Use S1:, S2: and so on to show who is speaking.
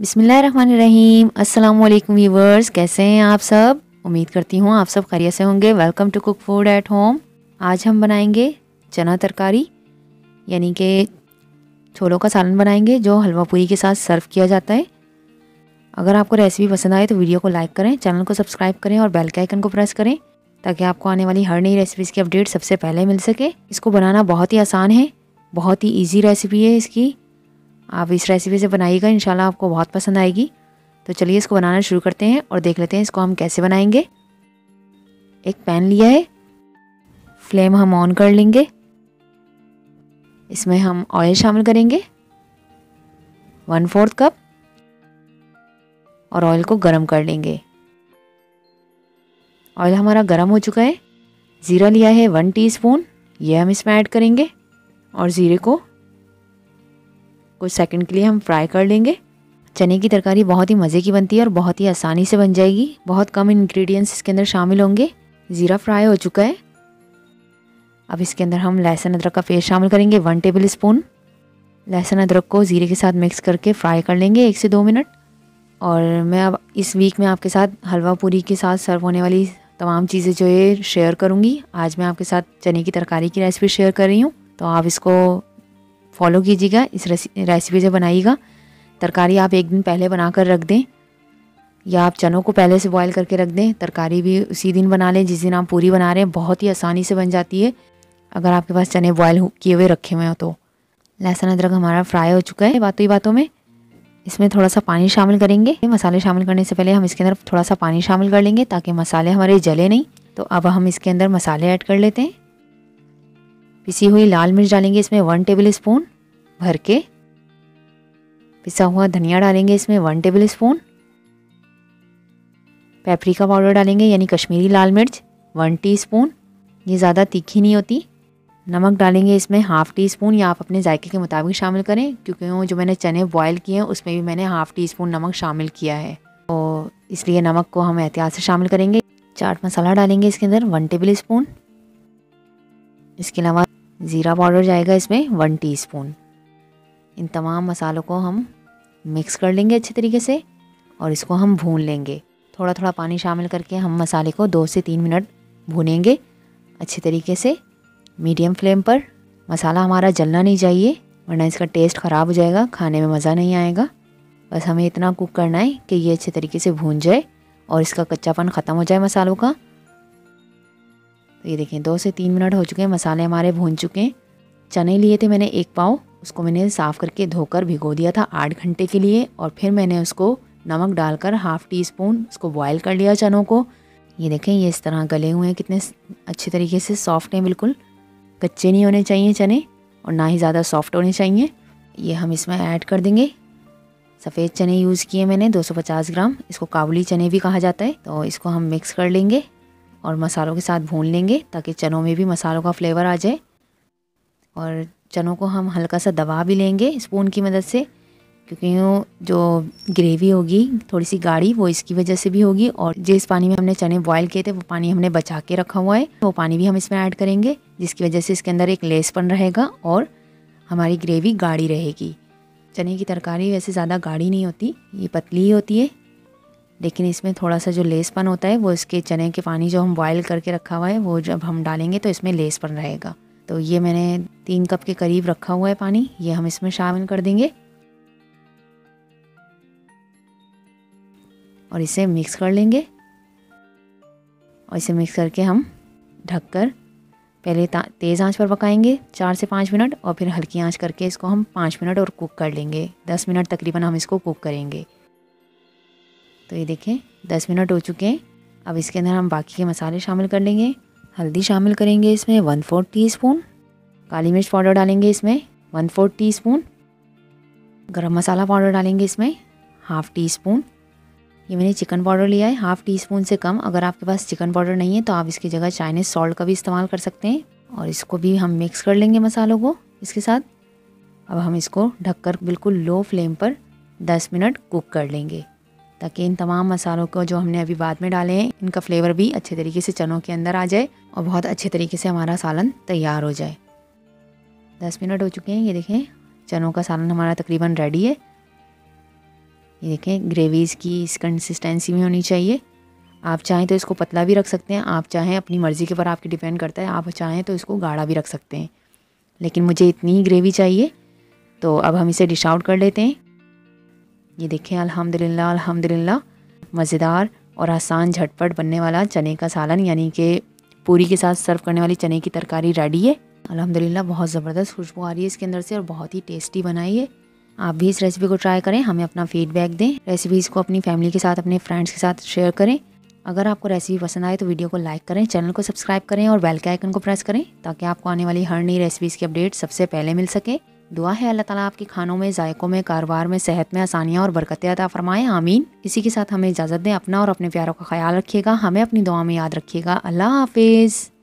S1: बिसमीम वालेकुम व्यूवर्स, कैसे हैं आप सब? उम्मीद करती हूँ आप सब खैरियत से होंगे। Welcome to cook food at home आज हम बनाएँगे चना तरकारी, यानी कि छोलों का सालन बनाएँगे, जो हलवा पूरी के साथ सर्व किया जाता है। अगर आपको रेसिपी पसंद आए तो वीडियो को लाइक करें, चैनल को सब्सक्राइब करें और बेल के आइकन को प्रेस करें, ताकि आपको आने वाली हर नई रेसिपीज़ की अपडेट सबसे पहले मिल सके। इसको बनाना बहुत ही आसान है, बहुत ही ईजी रेसिपी है इसकी। आप इस रेसिपी से बनाइएगा, इंशाल्लाह आपको बहुत पसंद आएगी। तो चलिए इसको बनाना शुरू करते हैं और देख लेते हैं इसको हम कैसे बनाएँगे। एक पैन लिया है। फ्लेम हम ऑन कर लेंगे। इसमें हम ऑयल शामिल करेंगे। One fourth cup. और ऑयल को गरम कर लेंगे। ऑयल हमारा गरम हो चुका है। ज़ीरा लिया है वन टीस्पून। ये हम इसमें ऐड करेंगे। और ज़ीरे को कुछ सेकंड के लिए हम फ्राई कर लेंगे। चने की तरकारी बहुत ही मज़े की बनती है और बहुत ही आसानी से बन जाएगी। बहुत कम इंग्रेडिएंट्स इसके अंदर शामिल होंगे। ज़ीरा फ्राई हो चुका है। अब इसके अंदर हम लहसुन अदरक का पेस्ट शामिल करेंगे। वन टेबल स्पून लहसुन अदरक को ज़ीरे के साथ मिक्स करके फ्राई कर लेंगे एक से दो मिनट और मैं अब इस वीक में आपके साथ हलवा पूरी के साथ सर्व होने वाली तमाम चीज़ें जो है शेयर करूँगी। आज मैं आपके साथ चने की तरकारी की रेसिपी शेयर कर रही हूँ। तो आप इसको फॉलो कीजिएगा, इस रेसिपी से बनाइएगा। तरकारी आप एक दिन पहले बना कर रख दें, या आप चनों को पहले से बॉईल करके रख दें। तरकारी भी उसी दिन बना लें, जिस दिन आप पूरी बना रहे हैं। बहुत ही आसानी से बन जाती है, अगर आपके पास चने बॉयल किए हुए रखे हुए हो तो। लहसुन, अदरक हमारा फ्राई हो चुका है बातों ही बातों में। इसमें थोड़ा सा पानी शामिल करेंगे। मसाले शामिल करने से पहले हम इसके अंदर थोड़ा सा पानी शामिल कर लेंगे, ताकि मसाले हमारे जले नहीं। तो अब हम इसके अंदर मसाले ऐड कर लेते हैं। पिसी हुई लाल मिर्च डालेंगे इसमें वन टेबल स्पून भर के। पिसा हुआ धनिया डालेंगे इसमें one tablespoon paprika powder डालेंगे, यानी कश्मीरी लाल मिर्च वन टीस्पून ये ज़्यादा तीखी नहीं होती। नमक डालेंगे इसमें हाफ़ टी स्पून या आप अपने जायके के मुताबिक शामिल करें, क्योंकि वो जो मैंने चने बॉयल किए हैं, उसमें भी मैंने हाफ़ टी स्पून नमक शामिल किया है। तो इसलिए नमक को हम एहतियात से शामिल करेंगे। चाट मसाला डालेंगे इसके अंदर वन टेबल स्पून इसके अलावा ज़ीरा पाउडर जाएगा इसमें वन टीस्पून। इन तमाम मसालों को हम मिक्स कर लेंगे अच्छे तरीके से और इसको हम भून लेंगे। थोड़ा थोड़ा पानी शामिल करके हम मसाले को दो से तीन मिनट भूनेंगे। अच्छे तरीके से मीडियम फ्लेम पर मसाला हमारा जलना नहीं चाहिए, वरना इसका टेस्ट ख़राब हो जाएगा, खाने में मज़ा नहीं आएगा। बस हमें इतना कुक करना है कि ये अच्छे तरीके से भून जाए और इसका कच्चापन ख़त्म हो जाए मसालों का। ये देखें दो से तीन मिनट हो चुके हैं, मसाले हमारे भून चुके हैं। चने लिए थे मैंने एक पाव, उसको मैंने साफ़ करके धोकर भिगो दिया था आठ घंटे के लिए और फिर मैंने उसको नमक डालकर हाफ़ टी स्पून उसको बॉयल कर लिया चनों को। ये देखें, ये इस तरह गले हुए हैं, कितने अच्छे तरीके से सॉफ्ट हैं, बिल्कुल। कच्चे नहीं होने चाहिए चने और ना ही ज़्यादा सॉफ्ट होने चाहिए। ये हम इसमें ऐड कर देंगे। सफ़ेद चने यूज़ किए मैंने 250 ग्राम, इसको काबुली चने भी कहा जाता है तो इसको हम मिक्स कर लेंगे। और मसालों के साथ भून लेंगे ताकि चनों में भी मसालों का फ्लेवर आ जाए। और चनों को हम हल्का सा दबा भी लेंगे स्पून की मदद से, क्योंकि वो जो ग्रेवी होगी थोड़ी सी गाढ़ी, वो इसकी वजह से भी होगी। और जिस पानी में हमने चने बॉयल किए थे, वो पानी हमने बचा के रखा हुआ है। वो पानी भी हम इसमें ऐड करेंगे, जिसकी वजह से इसके अंदर एक लेसपन रहेगा और हमारी ग्रेवी गाढ़ी रहेगी। चने की तरकारी वैसे ज़्यादा गाढ़ी नहीं होती, ये पतली ही होती है। लेकिन इसमें थोड़ा सा जो लेसपन होता है, वो इसके चने के पानी जो हम बॉयल करके रखा हुआ है, वो जब हम डालेंगे तो इसमें लेसपन रहेगा। तो ये मैंने तीन कप के करीब रखा हुआ है पानी, ये हम इसमें शामिल कर देंगे। और इसे मिक्स कर लेंगे। और इसे मिक्स करके हम ढककर पहले तेज़ आँच पर पकाएँगे चार से पाँच मिनट और फिर हल्की आँच करके इसको हम पाँच मिनट और कुक कर लेंगे। दस मिनट तकरीबन हम इसको कुक करेंगे। तो ये देखें, दस मिनट हो चुके हैं। अब इसके अंदर हम बाकी के मसाले शामिल कर लेंगे। हल्दी शामिल करेंगे इसमें वन फोर्थ टी स्पून काली मिर्च पाउडर डालेंगे इसमें वन फोर्थ टी स्पून गर्म मसाला पाउडर डालेंगे इसमें हाफ़ टी स्पून ये मैंने चिकन पाउडर लिया है, हाफ़ टी स्पून से कम। अगर आपके पास चिकन पाउडर नहीं है तो आप इसकी जगह चाइनीज़ सॉल्ट का भी इस्तेमाल कर सकते हैं। और इसको भी हम मिक्स कर लेंगे मसालों को इसके साथ। अब हम इसको ढककर बिल्कुल लो फ्लेम पर 10 मिनट कुक कर लेंगे। ताकि इन तमाम मसालों को जो हमने अभी बाद में डाले हैं, इनका फ्लेवर भी अच्छे तरीके से चनों के अंदर आ जाए और बहुत अच्छे तरीके से हमारा सालन तैयार हो जाए। दस मिनट हो चुके हैं, ये देखें, चनों का सालन हमारा तकरीबन रेडी है। ये देखें ग्रेवीज़ की इस कंसिस्टेंसी में होनी चाहिए। आप चाहें तो इसको पतला भी रख सकते हैं, आप चाहें अपनी मर्ज़ी के ऊपर आपकी डिपेंड करता है, आप चाहें तो इसको गाढ़ा भी रख सकते हैं। लेकिन मुझे इतनी ही ग्रेवी चाहिए तो अब हम इसे डिश आउट कर लेते हैं। ये देखें, अल्हम्दुलिल्लाह अल्हम्दुलिल्लाह, मज़ेदार और आसान, झटपट बनने वाला चने का सालन, यानी कि पूरी के साथ सर्व करने वाली चने की तरकारी रेडी है। अल्हम्दुलिल्लाह, बहुत ज़बरदस्त खुशबू आ रही है इसके अंदर से और बहुत ही टेस्टी बनाई है। आप भी इस रेसिपी को ट्राई करें, हमें अपना फीडबैक दें। रेसिपीज़ को अपनी फैमिली के साथ, अपने फ्रेंड्स के साथ शेयर करें। अगर आपको रेसिपी पसंद आए तो वीडियो को लाइक करें चैनल को सब्सक्राइब करें और बेल के आइकन को प्रेस करें, ताकि आपको आने वाली हर नई रेसिपीज़ की अपडेट सबसे पहले मिल सके। दुआ है अल्लाह ताला आपके खानों में, जायकों में, कारोबार में, सेहत में आसानियाँ और बरकतें अदा फरमाएँ, आमीन। इसी के साथ हमें इजाज़त दें अपना और अपने प्यारों का ख्याल रखिएगा, हमें अपनी दुआ में याद रखिएगा। अल्लाह हाफिज़।